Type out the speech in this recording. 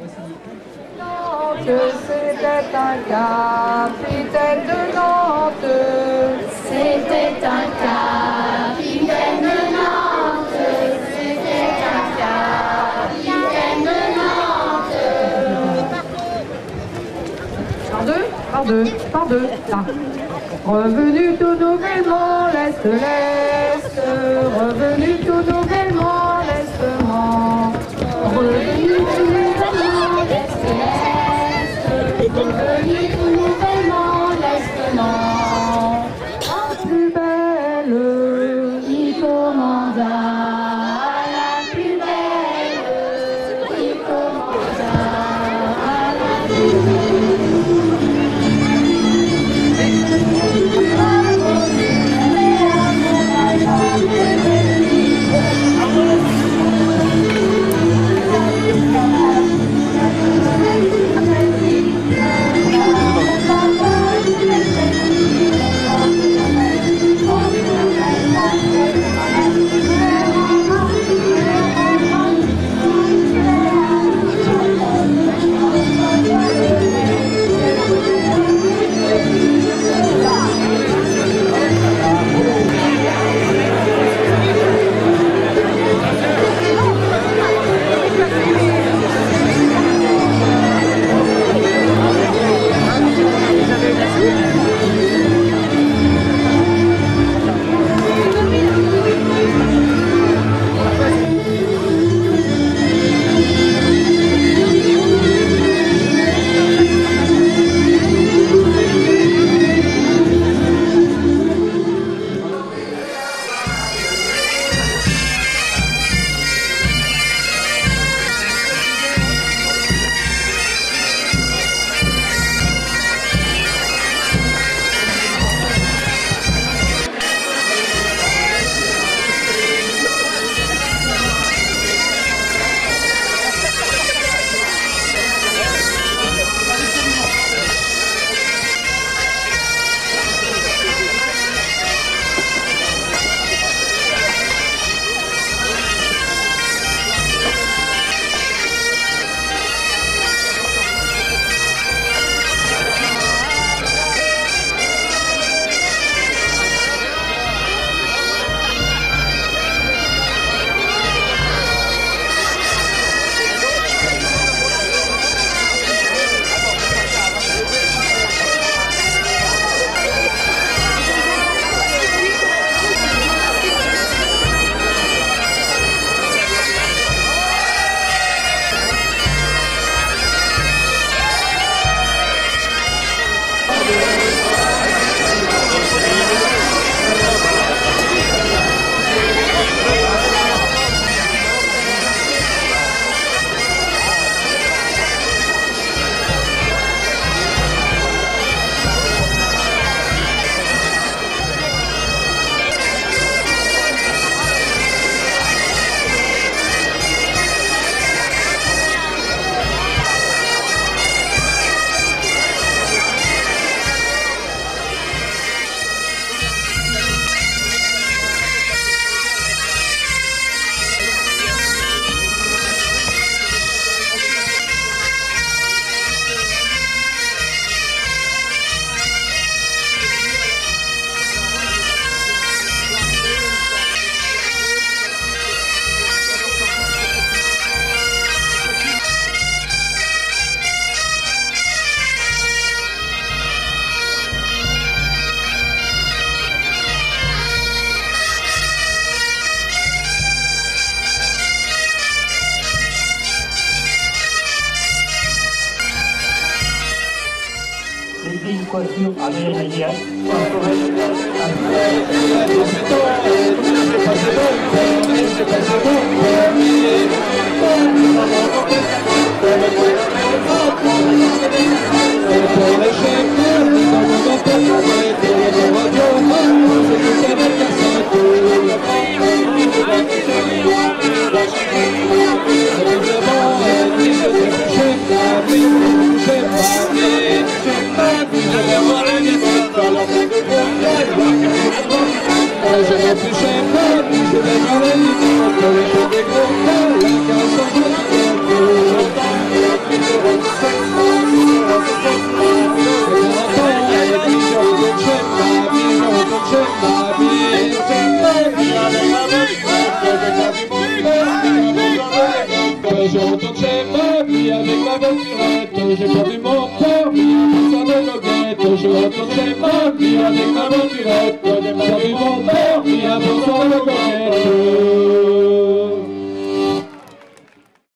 Nantes, c'était un capitaine de Nantes. C'était un capitaine de Nantes. C'était un capitaine de Nantes. Par deux, par deux, par deux. Là. Revenu tout nouvellement, l'Est-l'Est. Revenu tout nouvellement, 감사합니다. C'était une coiffure amérindienne. Pour les Je retourne chez mamie avec ma voiturette, j'ai perdu mon permis, letto, giurato tempo, via del cavo diretto, nel mio rivolto.